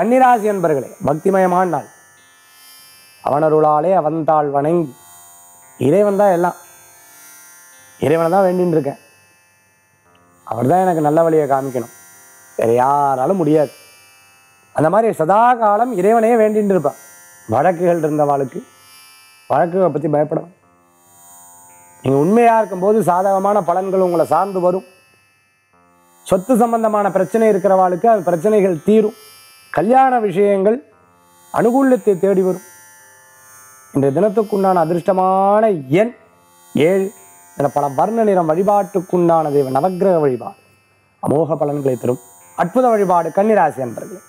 கன்னிராசி என்பர்களே பக்திமயமான நாள். அவனருளாலே அவன்தாள் வணங்கி இறைவன் தான் எல்லாம். இறைவனை தான் வேண்டின்னு இருக்கேன். அவர் தான் எனக்கு நல்ல வழியை காமிக்கணும். வேற யாராலும் முடியாது. அந்த மாதிரி சதா காலம் இறைவனையே வேண்டின்னு இருப்பான். வழக்குகள் இருந்தவாளுக்கு வழக்குகளை பற்றி பயப்படணும். நீங்கள் உண்மையாக இருக்கும்போது சாதகமான பலன்கள் உங்களை சார்ந்து வரும். சொத்து சம்பந்தமான பிரச்சனை இருக்கிறவாளுக்கு அது பிரச்சனைகள் தீரும். கல்யாண விஷயங்கள் அனுகூலத்தை தேடி வரும். இன்றைய தினத்துக்குண்டான அதிர்ஷ்டமான எண் ஏழு. என பல வர்ண நிறம் வழிபாட்டுக்குண்டான தெய்வ நவக்கிரக வழிபாடு. அமோக பலன்களை தரும் அற்புத வழிபாடு கன்னிராசி என்பர்களே